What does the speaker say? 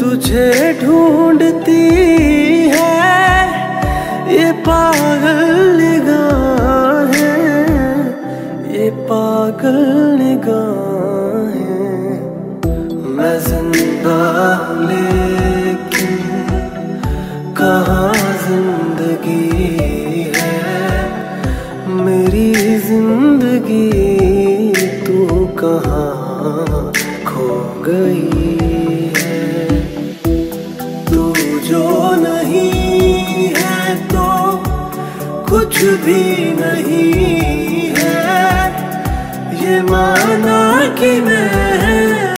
तुझे ढूंढती है। ये पागल निगाहें ये पागल निगाहें मैं ज़िंदा लेकिन कहाँ ज़िंदगी है? मेरी ज़िंदगी तू कहाँ खो गई? कुछ भी नहीं है। ये माना कि मैं